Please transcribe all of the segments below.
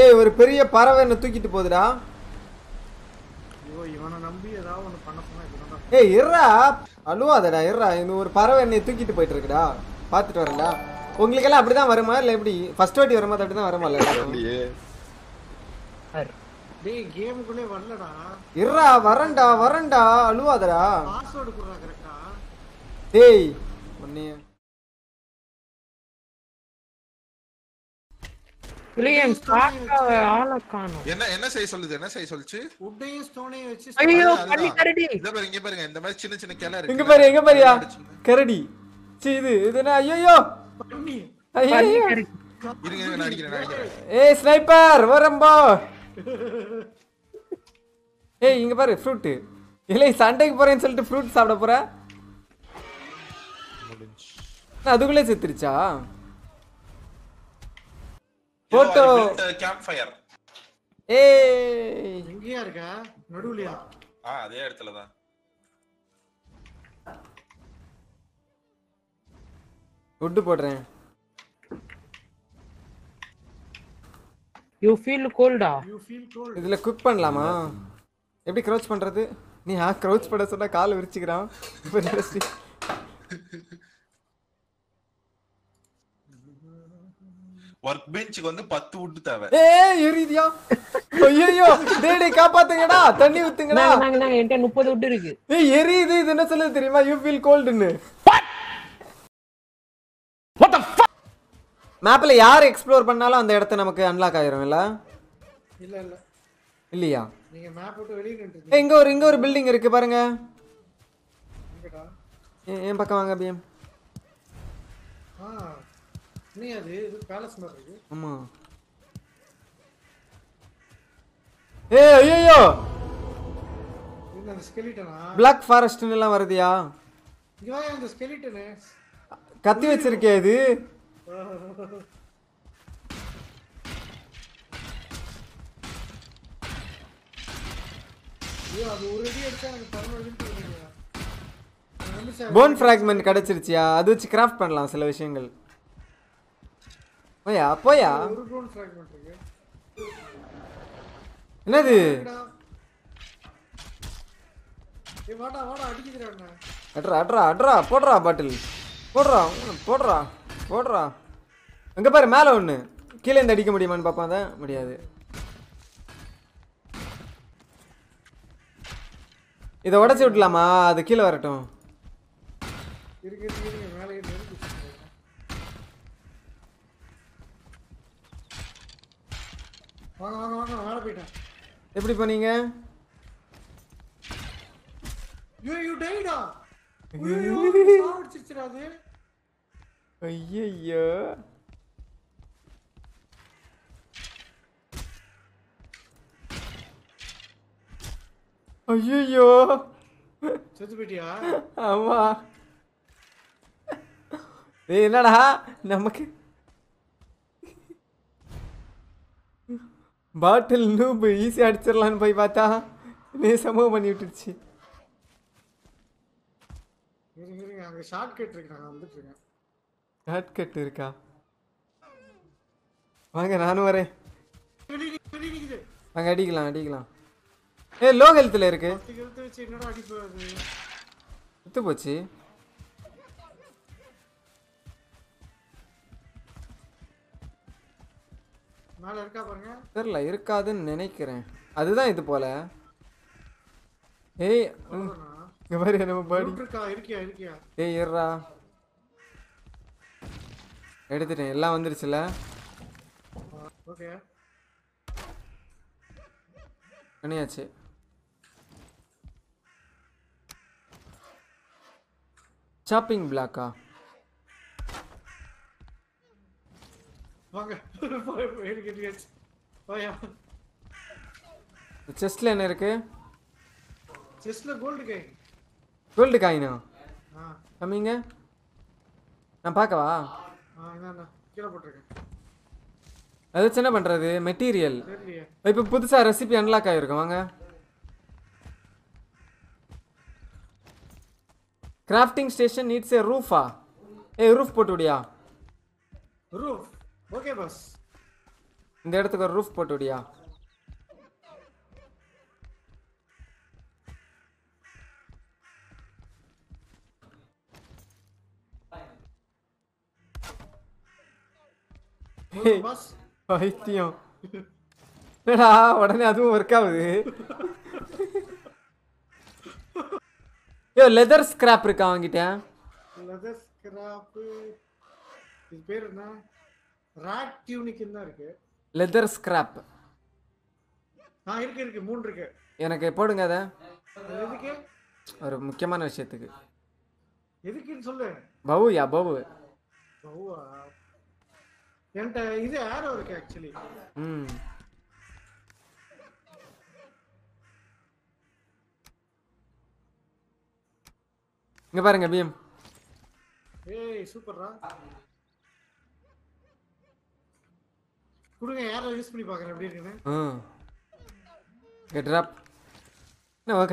ஏய் ஒரு பெரிய பறவை என்ன தூக்கிட்டு போகுதுடா. ஐயோ இவனை நம்பி ஏதாவது ஒண்ணு பண்ண சொன்னா இப்பதான் ஏய் இருடா. அழுவாதடா இருடா. இந்த ஒரு பறவை என்னை தூக்கிட்டு போயிட்டு இருக்குடா பார்த்துட்டு வரேன்டா. உங்களுக்கெல்லாம் அப்படிதான் வருமா? இல்லை எப்படி? ஃபர்ஸ்ட் வாட்டி வரும்போது அப்படிதான் வருமா? இல்லை டேய் கேமுக்குள்ளே வரலடா. இருடா வரேன்டா வரேன்டா. அழுவாதடா. பாஸ்வேர்டு குடுறா கரெக்டா டேய் உன்னைய ஆளை காணும் என்ன என்ன செய்ய சொல்லுது? என்ன செய்ய சொல்லுச்சு? உட்டையும் ஸ்டோனையும் வச்சு ஐயோ அதுதான், பண்ணி அதுதான். கரடி. இத பாருங்க இங்க பாருங்க. இந்த மாதிரி சின்ன சின்ன கிளை இருக்கு. பாரு எங்க பாரியா கரடி. சீ இது இது என்ன? ஐயோ பண்ணி ஐயோ கரடி. இருங்க நான் அடிக்கிறேன் ஏய் ஸ்னைப்பர் வரம்பா. ஏய் இங்க பாரு ஃப்ரூட் இல்லை சண்டைக்கு போறேன்னு சொல்லிட்டு ஃப்ரூட் சாப்பிட போற? நான் அதுக்குள்ளே செத்துருச்சா? Photo. கேம்ப் ஃபயர் ஏய். எங்கேயா இருக்க? நடுவுலயா? ஆ அதே இடத்துல தான் உட்டு போடுறேன் யூ ஃபீல் கோல்டா யூ ஃபீல் கோல்ட் இதுல குக் பண்ணலாமா? எப்படி க்ரௌச் பண்றது? நீ ஆ க்ரௌச் பண்ண சொன்னா கால் விரிச்சுக்கிறான் இப்ப interesting. ஒர்க் பெஞ்சுக்கு வந்து பத்து வுட்டு தேவை. ஏய் எரியுதியா? ஐயோ டேய் டேய் காப்பாத்துங்கடா. தண்ணி ஊத்துங்கடா. நாங்க நாங்க என்கிட்ட முப்பது விட்டு இருக்கு. ஏய் எரியுது இது என்ன சொல்லுது தெரியுமா? யூ ஃபீல் கோல்டுன்னு மேப்ல யார் எக்ஸ்ப்ளோர் பண்ணாலும் அந்த இடத்த நமக்கு அன்லாக் ஆயிரும் இல்ல? இல்ல இல்ல. இல்லையா? நீங்க மேப் விட்டு வெளியே ஏய், இங்க ஒரு இங்க ஒரு பில்டிங் இருக்கு பாருங்க. இருக்கடா ஏ- என் பக்கம் வாங்க பிஎம் ஆ நீ அது இது பேலஸ் மாதிரி இருக்கு. ஆமா. ஏய் ஐயோ ஸ்கெலிட்டனா பிளாக் ஃபாரஸ்ட்னு எல்லாம் வருதியா? இங்க வா அந்த ஸ்கெலிட்டனு கத்தி வச்சிருக்கே இது. போன் ஃப்ராக்மெண்ட் கிடைச்சிருச்சியா? அது வச்சு கிராஃப்ட் பண்ணலாம் சில விஷயங்கள். போயா போயா. என்னது? அட்ரா அட்ரா அட்ரா போடுறா பாட்டில். போடுறா போடுறா போடுறா. அங்க பாரு மேல ஒண்ணு. கீழே இருந்து அடிக்க முடியுமான்னு பார்ப்போம் அதை முடியாது. இதை உடச்சி விடலாமா அது கீழே வரட்டும். இருக்கு மேலே ஏறி நெருப்பு வச்சிருக்கேன். வாங்க வாங்க வாங்க மேலே போயிட்டேன். எப்படி பண்ணீங்க ஐயோ யூ டைடா ஐயோ. சாவடிச்சிருச்சுடா அது. ஐயோ ஐயோ செத்து போயிட்டியா? ஆமா. என்னடா? நமக்கு பாட்டில் நூப் ஈஸி அடிச்சிடலான்னு போய் பார்த்தா நீ சமூகம் பண்ணி விட்டுருச்சு அங்க ஷார்ட் கட் இருக்கு. நான் ஷார்ட்கட் இருக்கா? வாங்க நானும் வரேன். வாங்க அடிக்கலாம் அடிக்கலாம். ஏ லோ ஹெல்த்தில் இருக்கு சுத்து போச்சு. மேல இருக்கா பாருங்க. தெரில இருக்காதுன்னு நினைக்கிறேன். அதுதான் இது போல. ஏய்? இங்க பாரு நம்ம பாடி. இருக்கா? இருக்கியா இருக்கியா? ஏய் இருடா. எடுத்துட்டேன் எல்லாம் வந்துருச்சுல. ஓகே. பண்ணியாச்சு. ஷாப்பிங் பிளாக்கா வாங்க. செஸ்ட்ல என்ன இருக்கு? செஸ்ட்ல கோல்டு கை கோல்டு காயினா கம்மிங்க நான் பார்க்கவா? கீழே போட்டிருக்கேன். அது என்ன பண்றது? மெட்டீரியல் இப்போ புதுசா ரெசிபி அன்லாக் ஆகிருக்கும் வாங்க. கிராஃப்டிங் ஸ்டேஷன் நீட்ஸ் ஏ ரூஃபா ஏய் ரூஃப் போட்டு விடியா? ரூஃப் ஓகே பாஸ் இந்த இடத்துக்கு ஒரு ரூஃப் போட்டு விடியா. பாஸ் பைத்தியம். என்னடா உடனே அதுவும் ஒர்க் ஆகுது. ஐயோ லெதர் ஸ்கிராப் இருக்கா அவங்கிட்ட லெதர் ஸ்கிராப் இது பேர் என்ன? ராக் டியூனிக் தான் இருக்கு? லெதர் ஸ்கிராப் ஆ இருக்கு இருக்கு. மூணு இருக்கு. எனக்கு போடுங்க அதை. எதுக்கு? ஒரு முக்கியமான விஷயத்துக்கு. எதுக்குன்னு சொல்லு. பவுயா பவு. ஓவா என்கிட்ட இது ஆரோ இருக்கு ஆக்சுவலி ம். இங்க பாருங்க பீம். ஏய் சூப்பர்ரா கொடுங்க யாரோ யூஸ் பண்ணி பார்க்குறேன் எப்படி இருக்குன்னு? ம் ட்ராப்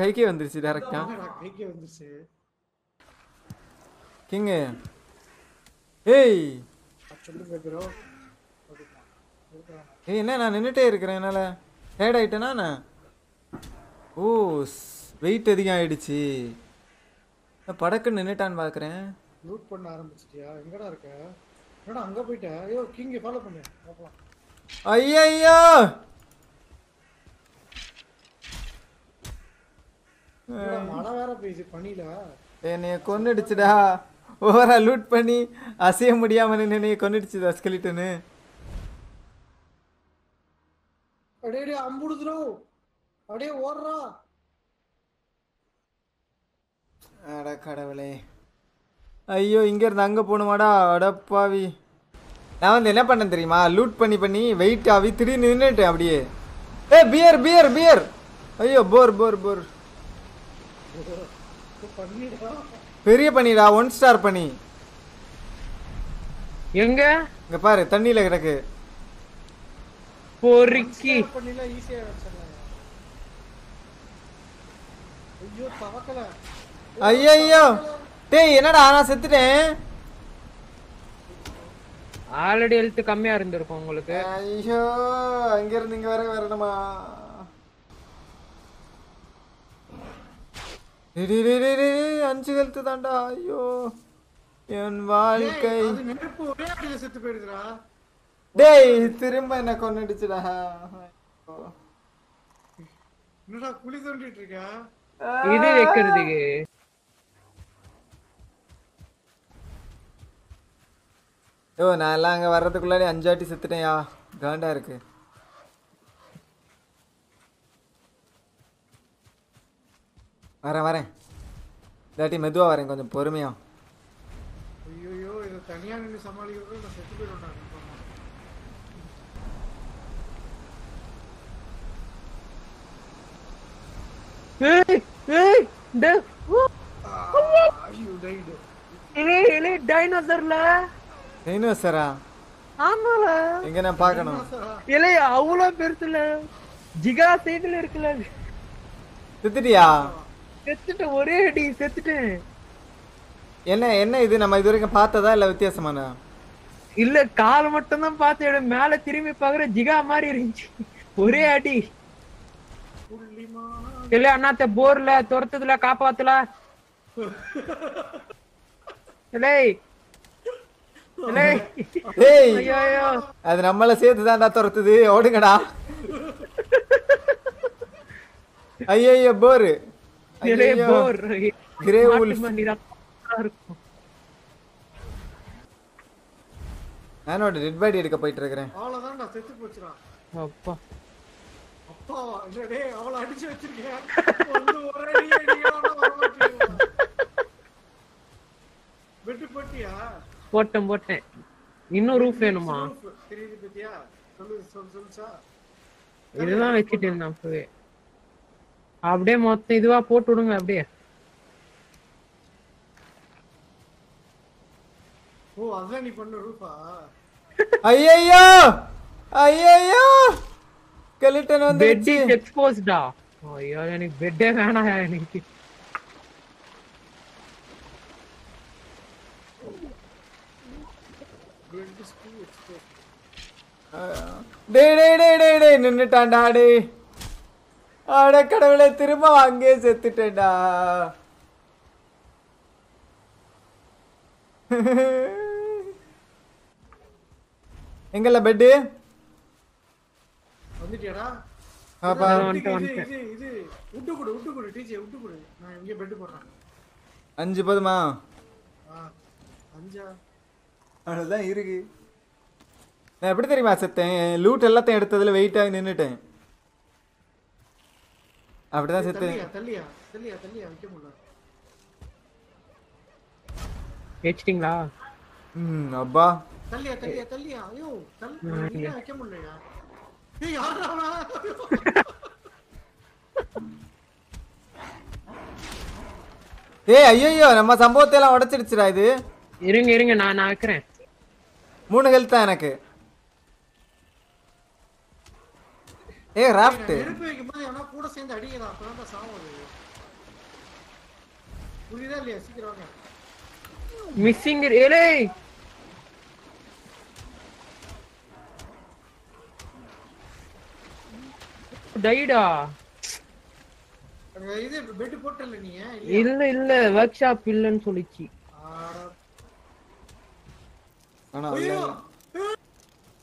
கைக்கே வந்துருச்சு டேரக்டா கைக்கே வந்துருச்சு? கிங்கு ஏய். சொல்லுங்க ப்ரோ ஏய் என்ன நான் நின்றுட்டே இருக்கிறேன் என்னால். டயர்ட் ஆயிட்டேனா நான் ஓ வெயிட் அதிகம் ஆயிடுச்சு நான் படக்குன்னு நின்றுட்டான்னு பார்க்குறேன் லூட் பண்ண ஆரம்பிச்சிட்டியா? எங்கடா இருக்க? என்னடா அங்க போயிட்ட? ஐயோ கிங் ஃபாலோ பண்ணு. பார்க்கலாம் ஐயையோ! மழை வேற என்னைய கொன்னுடுச்சுடா. ஓவரா லூட் பண்ணி அசைய முடியாம என்னைய கொன்னுடுச்சுடா ஸ்கெலிட்டனு டே அம்புடுதுரோ அடே ஓடுறா. அட கடவுளே. ஐயோ இங்க இருந்து அங்க போகணுமாடா அடப்பாவி. நான் வந்து என்ன பண்ணேன் தெரியுமா? லூட் பண்ணி பண்ணி வெயிட் ஆகி திடீர்னு நின்றுட்டேன் அப்படியே. ஏ பியர் பியர் பியர் ஐயோ போர் போர் போர் பெரிய பண்ணிடா ஒன் ஸ்டார் பண்ணி எங்க? இங்க பாரு தண்ணியில கிடக்கு. பொறுக்கி. ஐயோ ஐயோ டேய் என்னடா நான் செத்துட்டேன்? ஆல்ரெடி ஹெல்த் கம்மியா இருந்திருக்கும் உங்களுக்கு. ஐயோ அங்க இருந்து இங்க வர வரணுமா அஞ்சு கழுத்து தாண்டா ஐயோ என் வாழ்க்கை. செத்து போயிடுதுடா. டேய் திரும்ப என்ன கொன்னுடுச்சுடா. என்னடா குழி தோண்டிட்டு இருக்க? இது வைக்கிறதுக்கு. ஐயோ நான் எல்லாம் அங்க வர்றதுக்குள்ளாடி அஞ்சு வாட்டி செத்துட்டேன்யா. காண்டா இருக்கு. வரேன் வரேன். இல்லாட்டி மெதுவா வரேன் கொஞ்சம் பொறுமையா. ஐயோ இதை தனியா நின்று சமாளிக்கிறது நான் செத்து போயிடுவேன் ஏய் ஏய் டே ஐயோ டைனோசர்ல டைனோசரா ஆமால. எங்க நான் பார்க்கணும்? இலே அவ்வளவு பெருசுல ஜிகா சைடுல இருக்குல்ல. செத்துட்டியா? செத்துட்டேன் ஒரே அடி செத்துட்டேன். என்ன என்ன இது? நம்ம இது வரைக்கும் பார்த்ததா இல்ல வித்தியாசமான? இல்ல கால் மட்டும் தான் பார்த்தேன் மேல திரும்பி பாக்குற ஜிகா மாதிரி இருந்துச்சு. ஒரே அடி. இல்ல அண்ணாத்த போர்ல துரத்துதுல காப்பாத்துல. இலே ஐயோ. அது நம்மள சேர்த்து தான்டா துரத்துது. ஓடுங்கடா. ஐயோ போரு. மண்டிதான் இருக்கும். நானோட டெட் பாடி எடுக்க போயிட்டு இருக்கிறேன் அவ்வளவுதான்டா செத்து போச்சுடா. அப்பா. அப்பாவா இல்ல டேய் அவளை அடிச்சு வச்சிருக்கேன் வந்து ஒரே அடி அடிக்கிறானா வரமாட்டேங்கிறா. வெட்டு போட்டியா போட்டேன் போட்டேன். இன்னும் ரூஃப் வேணுமா? இதுதான் வச்சுட்டு இருந்தேன் அப்பவே அப்படியே மொத்தம் இதுவா போட்டு விடுங்க அப்படியே. ஓ அதான் நீ பண்ண ரூஃபா ஐயையோ! ஐயையோ! ஸ்கெலிட்டன் வந்து பெட் எக்ஸ்போஸ்டா ஐயோ எனக்கு பெட்டே வேணாம் எனக்கு. டேய் டேய் டேய் டேய் டேய் நின்னுட்டான்டா டேய். அட கடவுளே திரும்ப அங்கேயே செத்துட்டேன்டா. எங்கல்ல பெட்டு? வந்துட்டியாடா? பாப்பா இது, இது, இது, இது விட்டு கொடு விட்டு கொடு டீச்சர் விட்டு கொடு. நான் இங்கே பெட் போடுறேன். அஞ்சு போதுமா? அஞ்சா? அவ்வளோதான் இருக்கு. நான் எப்படி தெரியுமா செத்தேன்? லூட் எல்லாத்தையும் எடுத்ததுல வெயிட்டாக நின்றுட்டேன் அப்படிதான் செத்தேன். ம் அப்பா. தள்ளியா தள்ளியா தள்ளியா ஐயோ தள்ளி நீங்க வைக்க முடியலையா? ஏய் யாரா? ஏய் ஐயோ நம்ம சம்பவத்தை எல்லாம் உடைச்சிடுச்சுடா இது. இருங்க இருங்க நான் நான் வைக்கிறேன். மூணு ஹெல்த் தான் எனக்கு. ஏ ராஃப்ட் நெருப்பு வைக்கும்போது எவனா கூட சேர்ந்து அடிக்கிறா அப்பதான் அது. புரியுதா இல்லையா? சீக்கிரம் மிஸ்ஸிங் ஏலே டைடா. இது பெட் போட்டல நீ இல்ல இல்ல. ஒர்க் ஷாப் இல்லன்னு சொல்லிச்சு. ஆனா ஏய்,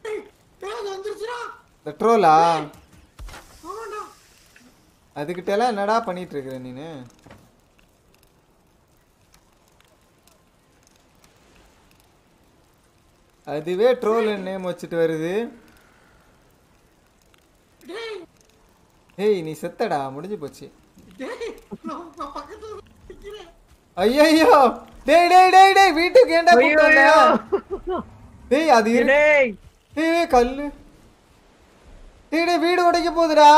ஏய், வந்துருச்சுடா. ட்ரோலா ஆமாண்டா. அதுக்கிட்ட எல்லாம் என்னடா பண்ணிட்டு இருக்கிற நீனு? அதுவே ட்ரோல் நேம் வச்சுட்டு வருது. டேய். ஏய் நீ செத்தடா முடிஞ்சு போச்சு. ஐயோ டேய் டேய் டேய் டேய் வீட்டுக்கு ஏன்டா கூப்பிட்டு வந்த? டேய் அது டேய் டேய், கல்லு. டேய் வீடு உடைக்க போகுதுடா.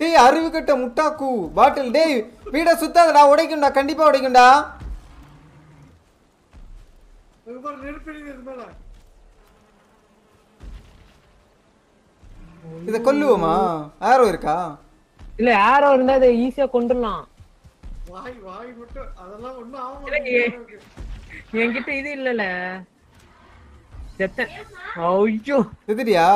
டேய் அருவி கட்ட முட்டாக்கு பாட்டில். டேய் வீட சுத்தாதடா உடைக்கும்டா கண்டிப்பா உடைக்கும்டா. இத கொல்லுவோமா? ஆரோ இருக்கா? இல்ல யாரோ இருந்தா இதை ஈஸியா கொண்டுடலாம். வாய் வாய் மட்டும் அதெல்லாம் ஒண்ணும் ஆக இல்லையே. மாட்டேங்குது. என்கிட்ட இது இல்லல செத்தேன் ஐயோ. செத்துட்டியா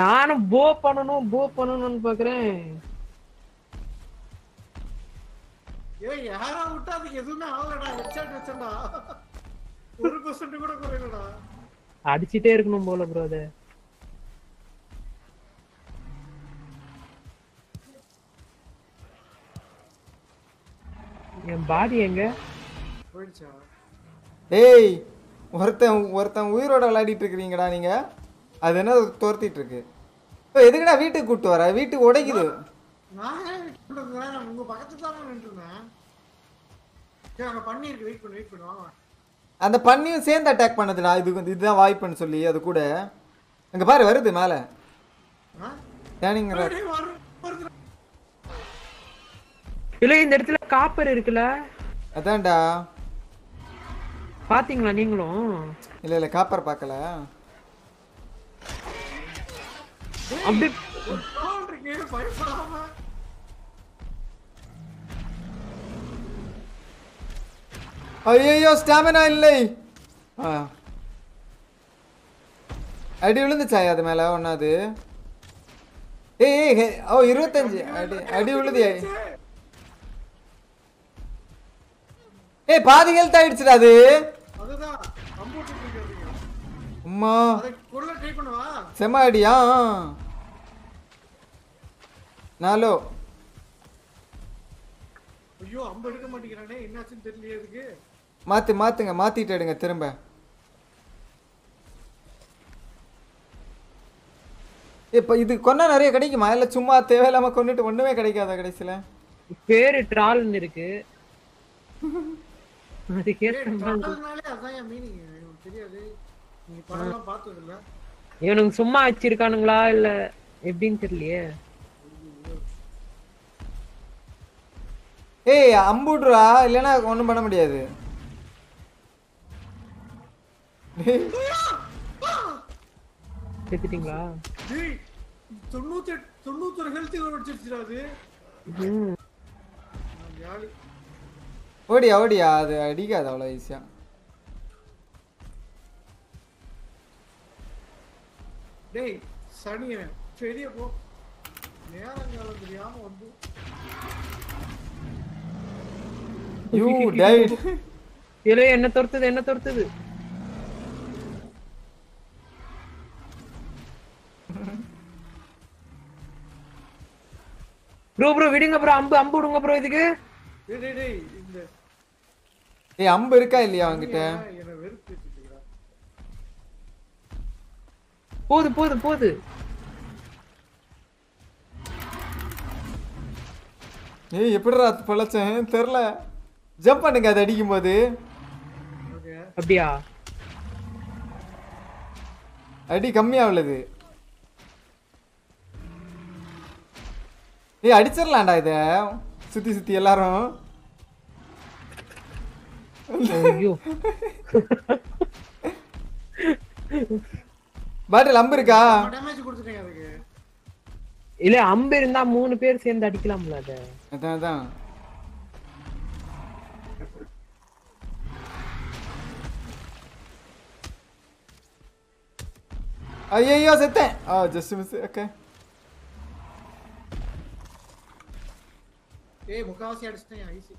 நானும் போ பண்ணணும் போ பண்ணணும்னு பாக்குறேன். ஏய் யாரா விட்டா அதுக்கு எதுவுமே ஆகலடா. ஹெட்ஷாட் வச்சேன்டா. ஒரு பர்சன்ட் கூட குறையலடா. அடிச்சிட்டே இருக்கணும் போல ப்ரோ அத. என் பாடி எங்க? போயிடுச்சா? டேய் ஒருத்தன் ஒருத்தன் உயிரோட விளையாடிட்டு இருக்கிறீங்கடா நீங்க. அது என்ன துரத்திட்டு இருக்கு இப்போ எதுக்குடா வீட்டுக்கு கூப்பிட்டு வர? வீட்டுக்கு உடைக்குது அந்த பன்னியும் சேர்ந்து அட்டாக் பண்ணுதுடா. இது வந்து இதுதான் வாய்ப்புன்னு சொல்லி அது கூட. அங்க பாரு வருது மேலே? ஏனிங்கிற. இல்ல இந்த இடத்துல காப்பர் இருக்குல்ல? அதான்டா. பாத்தீங்களா நீங்களும்? இல்ல இல்ல காப்பர் பார்க்கல அப்படி ஆள் இருக்கு, பயப்படாம ஐயோ ஸ்டாமினா இல்லை. ஆ. அடி விழுந்துச்சா அது மேல? ஒன்னாது ஏய் ஓ இருபத்தஞ்சு. அடி அடி விழுது. ஏய் பாதி ஹெல்த் ஆயிடுச்சுடா அது. அம்மா. செம்ம அடியா நாலோ ஐயோ அம்பு எடுக்க மாட்டேங்கிறானே என்னாச்சுன்னு தெரியலையே அதுக்கு. மாத்து மாத்துங்க மாத்திட்டு எடுங்க திரும்ப. இப்ப இது கொன்னா நிறைய கிடைக்குமா? இல்ல சும்மா தேவையில்லாம கொண்டுட்டு ஒண்ணுமே கிடைக்காதா கடைசியில? பேரு ட்ரால்னு இருக்கு. இவனுங்க சும்மா வச்சிருக்கானுங்களா இல்ல எப்படின்னு தெரியலையே. ஏய் அம்புடுறா இல்லைன்னா ஒண்ணும் பண்ண முடியாது. டேய், செத்துட்டீங்களா? தொண்ணூத்தி எட்டு தொண்ணூத்தொரு ஹெல்த் வச்சிருச்சுடா அது. ஓடியா ஓடியா அது அடிக்காது அவ்வளோ ஈஸியா டேய் சனிய பெரிய போ. நேரங்காலம் தெரியாம வந்து. யூ டைட் இல்ல என்ன துரத்துது என்ன துரத்துது? ப்ரோ ப்ரோ விடுங்க ப்ரோ அம்பு அம்பு விடுங்க ப்ரோ இதுக்கு. டேய் டேய் இந்த ஏய் அம்பு இருக்கா இல்லையா வச்சுட்டு போது போது போது. ஏய் எப்படிடா பொழைச்சேன்? தெரில ஜம்ப் பண்ணுங்க அது அடிக்கும்போது. ஓகே. அப்படியா? அடி கம்மியாகுது ஏய் அடிச்சிடலாம்டா இத. சுத்தி சுத்தி எல்லாரும். ஐயோ. பாட்டில் அம்பு இருக்கா? டேமேஜ் கொடுத்துட்டேங்க அதுக்கு இல்ல அம்பு இருந்தா மூணு பேர் சேர்ந்து அடிக்கலாம்ல அத. அதான் அதான். ஐயோ செத்தேன். ஆ ஜஸ்ட் மிஸ் ஓகே ஏய் முக்காவாசி அடிச்சிட்டேன் ஐசி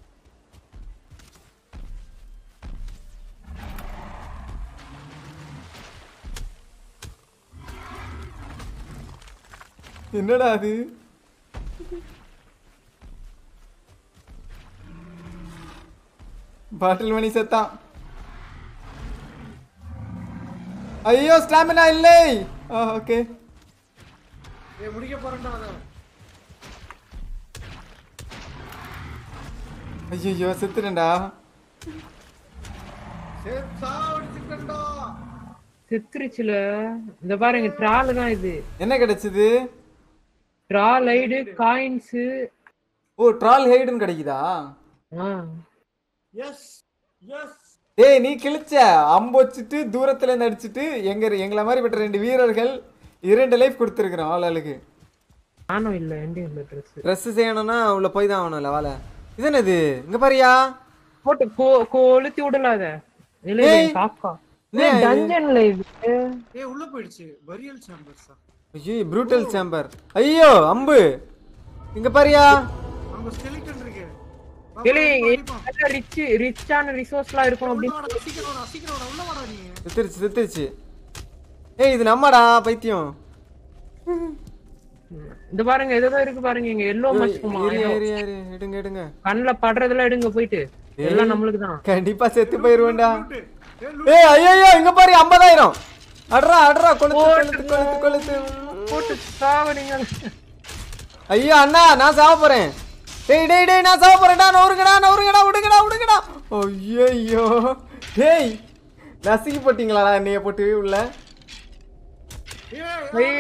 என்னடா அது? பாட்டில் மணி செத்தான். ஐயோ ஸ்டாமினா இல்லை. ஓகே. முடிக்க போறேன்டா ஐயோ சாவடிச்சுட்டேன்டா செத்துருச்சுல. இந்த பாருங்க ட்ரால் தான் இது. என்ன கிடைச்சது? ட்ரால் ஐடு காயின்ஸ் ஓ ட்ரால் ஹைடுன்னு கிடைக்குதா? எஸ் எஸ் ஏய் நீ கிழிச்ச அம்பு வச்சுட்டு தூரத்துல இருந்து அடிச்சுட்டு எங்க எங்களை மாதிரி பெற்ற ரெண்டு வீரர்கள் இரண்டு லைஃப் கொடுத்துருக்குறோம் ஆளுக்கு. நானும் இல்ல இல்ல ட்ரெஸ் ட்ரெஸ் செய்யணும்னா உள்ள போய் தான் ஆகணும்ல வாழ இது என்னது? இங்க பாரியா? போட்டு கோ கொளுத்தி விடலாத. இல்ல காக்கா. டஞ்சன்ல இது ஏய் உள்ள போயிடுச்சு. பரியல் சாம்பர்ஸா ஐயோ ப்ரூட்டல் சேம்பர் ஐயோ அம்பு. இங்க பாரியா. அங்க ஸ்கெலிட்டன் இருக்கு. வா, வா. ரிச் ரிச்சான ரிசோர்ஸ்லாம் இருக்கும் வாடா, சீக்கிரம் சீக்கிரம் உள்ள வாடா நீ. செத்துருச்சு செத்துருச்சு. ஏய் இது நம்மடா பைத்தியம். இந்த பாருங்க ஏதோ இருக்கு பாருங்க இங்க எல்லோ மஷ்ரூமா ஏறி ஏறி ஏறி எடுங்க எடுங்க. கண்ணுல படுறதெல்லாம் எடுங்க போயிட்டு. எல்லாம் நம்மளுக்கு தான் கண்டிப்பா செத்து போயிருவேன்டா. ஏய், ஐயோ இங்க பாரு ஐம்பதாயிரம். அட்ரா அட்ரா கொளுத்து கொளுத்து கொளுத்து போட்டு சாவடிங்க ஐயோ அண்ணா நான் சாவ போறேன். டேய் டேய் டேய் நான் சாவ போறேன்டா நவுருங்கடா நவுருங்கடா விடுங்கடா விடுங்கடா ஐயோ டேய் நசுக்கி போட்டீங்களாடா என்னைய போட்டு உள்ள? ஏய்,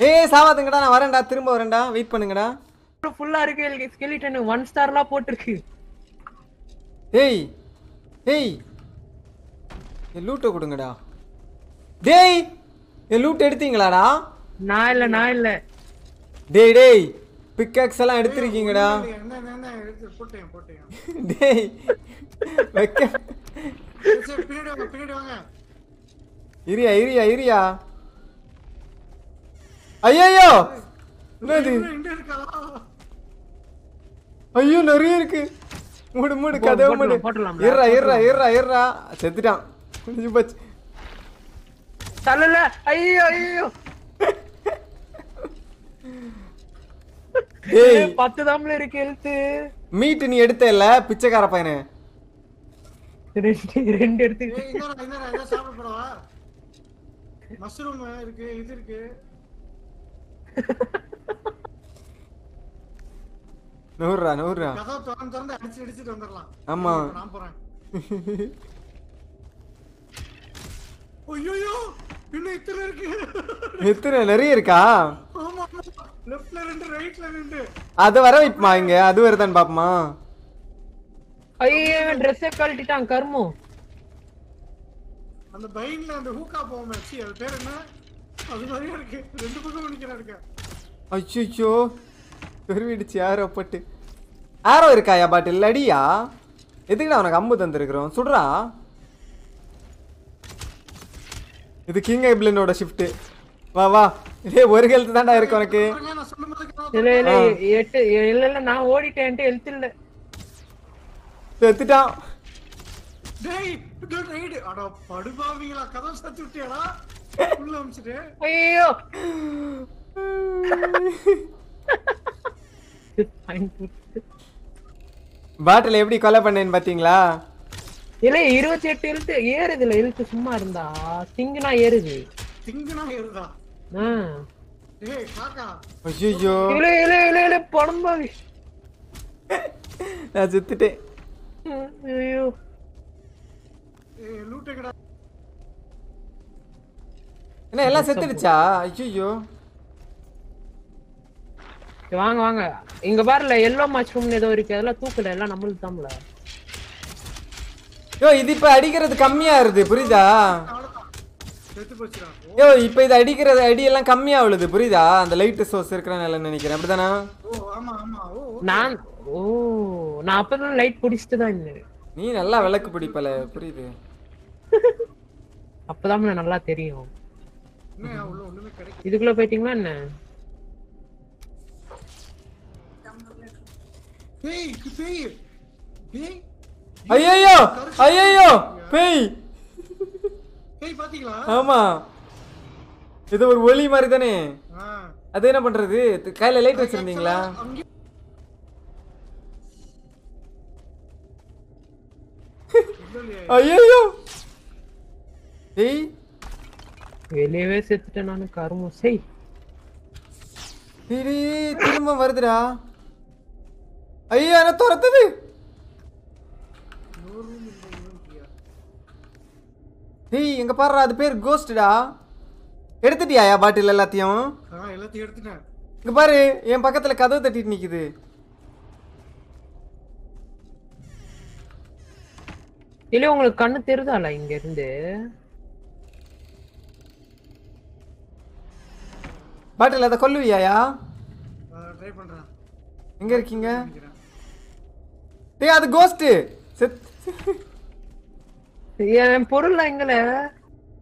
ஏய் சாவாதுங்கடா நான் வரேன்டா திரும்ப வரேன்டா வெயிட் பண்ணுங்கடா. ஃபுல்லா இருக்கு ஸ்கெலிட்டன் ஒன் ஸ்டார்லாம் போட்டிருக்கு. டேய் டேய் என் லூட்டை கொடுங்கடா. டேய் என் லூட் எடுத்தீங்களாடா? நான் இல்ல நான் இல்ல. டேய் டேய் பிக்காக்ஸ் எல்லாம் எடுத்திருக்கீங்கடா. என்ன என்ன, என்ன எடுத்து போட்டேன் போட்டேன். டேய் வைக்க. இரியா இரியா இரியா. ஐயோ என்னது? ஐயோ நிறைய இருக்கு. மூடு மூடு கதவு மூடு. இருறா இருறா இருறா இருறா செத்துட்டான். போச்சு தலல ஐயோ ஐயோ டேய் பத்து தாம்ல இருக்கு ஹெல்த் மீட் நீ எடுத்த இல்ல பிச்சைக்கார பையனே ரெண்டு ரெண்டு ஏய் ஏதாவது சாப்பிட போடவா மஷ்ரூம் இருக்கு இது இருக்கு நூறுரா நூறுரா கதவை திறந்து அடிச்சு அடிச்சுட்டு வந்துடலாம் ஆமா. நான் போறேன் ஐயோ இன்னும் இத்தனை இருக்கு? எத்தனை நிறைய இருக்கா? ஆமா லெஃப்ட்ல ரெண்டு ரைட்ல ரெண்டு அது வர வைப்பமா இங்க? அது வருதான்னு பாப்போமா? ஐயோ ட்ரெஸ்ஸே கழட்டிட்டான் கர்மம் அந்த பைன்ல அந்த ஹூக்கா போவோமே சி அது பேர் என்ன? அது மாதிரியே இருக்கு. ரெண்டு பக்கம் நிக்கிறா இருக்க அச்சோ பெருவிடுச்சு யாரோ பட்டு. ஆரோ இருக்காயா பாட்டில்? அடியா? எதுக்குடா உனக்கு அம்பு தந்திருக்கிறோம்? சுடுறா? இது கிங் ஐப்ளனோட ஷிஃப்ட் வா வா. இதே ஒரு ஹெல்த் தான்டா இருக்கு உனக்கு. இல்ல இல்ல எட்டு இல்ல இல்ல நான் ஓடிட்டேன்ட்டு ஹெல்த் இல்ல. செத்துட்டான் டேய் டேய். அட படுபாவீங்களா கதவை சத்து விட்டியாடா? உள்ள அமிச்சிட்டு. ஐயோ. பாட்டில் எப்படி கொலை பண்ணேன்னு பாத்தீங்களா? இல்ல இருபத்தி எட்டு எழுத்து ஏறுது இல்ல எழுத்து சும்மா இருந்தா. திங்குனா ஏறுது. திங்குனா ஏறுதா? ஆ. டேய் காக்கா. ஐயோ இல்ல இல்ல இல்ல இல்ல படம்பாவி நான் செத்துட்டேன். ஐயோ. ஏய் லூட் எங்கடா என்ன எல்லாம் செத்துடுச்சா? ஐயோ வாங்க வாங்க. இங்க பாருல எல்லோ மஷ்ரூம்னு ஏதோ இருக்கு. அதெல்லாம் தூக்கல எல்லாம் நம்மளுக்கு தான்ல யோ இது இப்ப அடிக்கிறது கம்மியா இருது புரியுதா? யோ இப்ப இது அடிக்கிறது அடி எல்லாம் கம்மியா விழுது புரியுதா? அந்த லைட் சோர்ஸ் இருக்கிறனால நினைக்கிறேன் அப்படிதானா? ஓ ஆமா ஆமா ஓ ஓ. நான் ஓ நான் அப்பதான் லைட் குடிச்சிட்டு தான் இருந்தேன். நீ நல்லா விளக்கு பிடிப்பல புரியுது. அப்பதான் நல்லா தெரியும். இதுக்குள்ள போயிட்டீங்களா என்ன? பேய் பேய் பேய் ஐயோ ஐயோ பேய். பேய் பாத்தீங்களா? ஆமா. இது ஒரு ஒளி மாதிரி தானே. அது என்ன பண்றது? கையில லைட் வச்சிருந்தீங்களா. ஐயோ ஏய். வெளியவே செத்துட்டேன் நானு கருமம். செய். டேய், டேய், திரும்ப வருதுடா. ஐயா என்ன துரத்துது. டேய் எங்க பாருடா அது பேர் கோஸ்டா எடுத்துட்டியாயா பாட்டில் எல்லாத்தையும்? ஆ எல்லாத்தையும் எடுத்துட்டேன். இங்க பாரு என் பக்கத்துல கதவு தட்டிட்டு நிக்குது. இல்ல உங்களுக்கு கண்ணு தெரியுதால இங்க இருந்து பாட்டில் அதை கொல்லுவியாயா? ட்ரை பண்றேன். எங்க இருக்கீங்க. டேய் அது கோஸ்ட் செத் என் பொருள் எங்கல?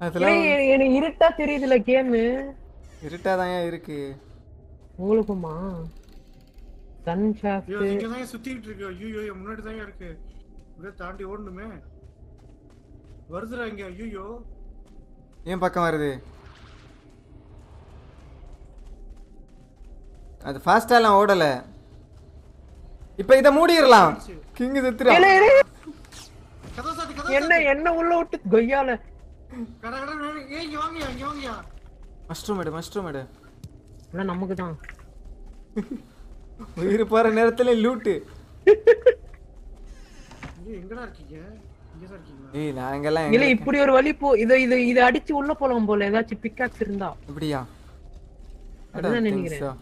அதெல்லாம் எனக்கு இருட்டா தெரியுதுல கேமு. இருட்டாதான் இருக்கு? உங்களுக்குமா? சன் ஷாஃப்ட் இங்க தான் சுத்திட்டு இருக்கு ஐயோ முன்னாடி தான் இருக்கு? இப்படியே தாண்டி ஓடணுமே. வருதுடா இங்க ஐயோ ஏன் பக்கம் வருது? அது ஃபாஸ்டாலாம் ஓடல. இப்போ இதை மூடிடலாம். கிங் செத்துறா. கதை சாத்தி கதை என்ன என்ன உள்ள விட்டு கொய்யால கடை கடை ஏய் வாங்கயா இங்க வாங்கயா? மஷ்ரூம் எடு மஷ்ரூம் எடு. எல்லாம் நமக்கு தான் உயிர் போற நேரத்துல லூட்டு. எங்கடா இருக்கீங்க? ஏய் நாங்கெல்லாம் இல்ல இப்படி ஒரு வழி போ இத இது இத அடிச்சு உள்ள போலாம் போல. ஏதாச்சும் பிக்காக்ஸ் இருந்தா. இப்படியா? அதுதான் நினைக்கிறேன்.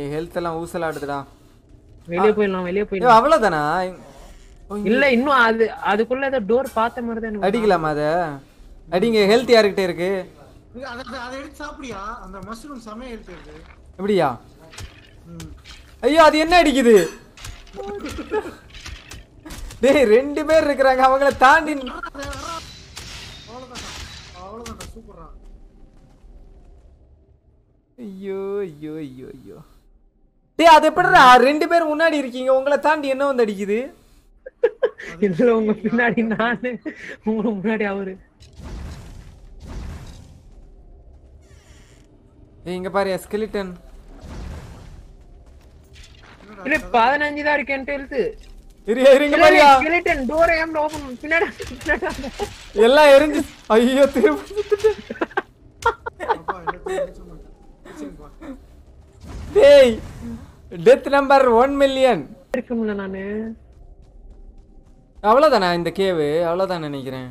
ஏய் ஹெல்த் எல்லாம் ஊசலாடுதுடா. வெளிய போயிடலாம் வெளிய போயிடலாம். அவ்வளவுதானா? இல்ல இன்னும் அது அதுக்குள்ள ஏதோ டோர் பார்த்த மாதிரி தான் எனக்கு அடிக்கலாமா அத? அடிங்க ஹெல்த் யாருக்கிட்ட இருக்கு? அதை எடுத்து சாப்பிடியா? அந்த மஷ்ரூம் செமையா இருக்கு. எப்படியா? ஐயோ அது என்ன அடிக்குது? டேய் ரெண்டு பேர் இருக்கிறாங்க அவங்கள தாண்டி அவ்வளவுதான் அவ்வளவுதான் சூப்பரா ஐயோ ஐயோ ஐயோ ஐயோ. டேய் அது எப்படிடா? ரெண்டு பேர் முன்னாடி இருக்கீங்க. உங்களை தாண்டி என்ன வந்து அடிக்குது? இதுல உங்க பின்னாடி நானு உங்களுக்கு முன்னாடி அவரு. ஏய் இங்க பாரு ஸ்கெலிட்டன் இல்ல பதினஞ்சு தான் இருங்க டோர் ஏம் ஓபன் பின்னாடி. எல்லாம் எரிஞ்சு ஐயோ டேய் டெத் நம்பர் ஒன் மில்லியன் இருக்கும்ல நானு. அவ்வளோதானா இந்த கேவு அவ்வளோதான் நினைக்கிறேன்.